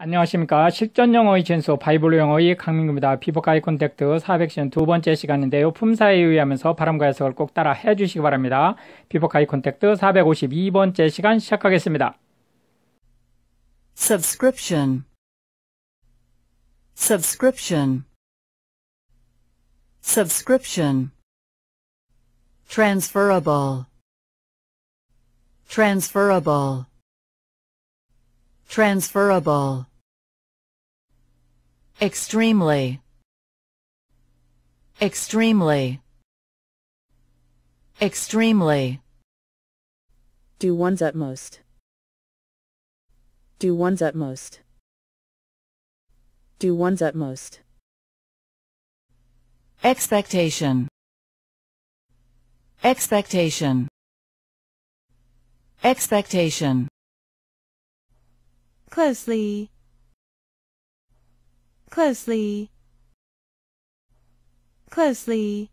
안녕하십니까. 실전 영어의 전수 바이블 영어의 강민구입니다. 비보카이 콘택트 400시간 두 번째 시간인데요. 품사에 의하면서 바람과 해석을 꼭 따라 해주시기 바랍니다. 비보카이 콘택트 452번째 시간 시작하겠습니다. subscription subscription subscription transferable transferable transferable. Extremely. Extremely. Extremely. Do one's utmost. Do one's utmost. Do one's utmost. expectation. Expectation. Expectation Closely. Closely. Closely.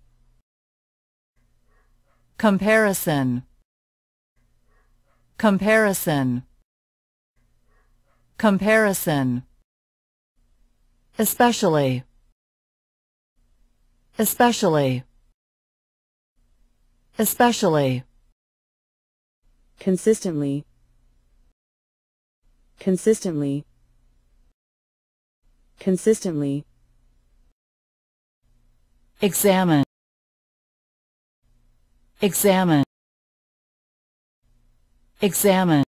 comparison comparison comparison especially especially especially Consistently. Consistently. Consistently. examine examine examine